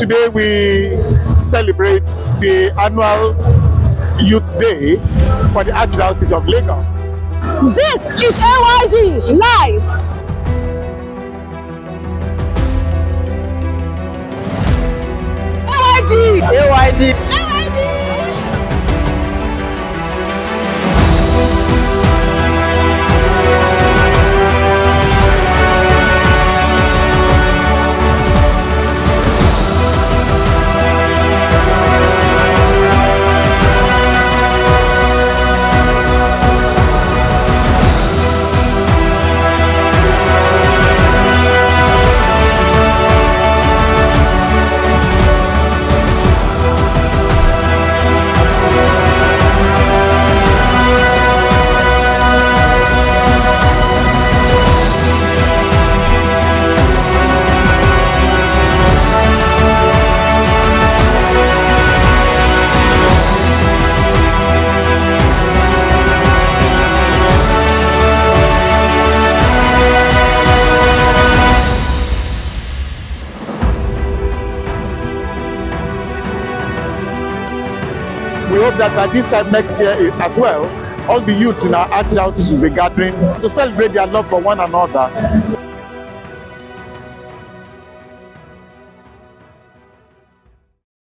Today we celebrate the annual Youth Day for the Archdiocese of Lagos. This is AYD Live. AYD. AYD. We hope that by this time next year eh, as well, all the youths in our archdiocese will be gathering to celebrate their love for one another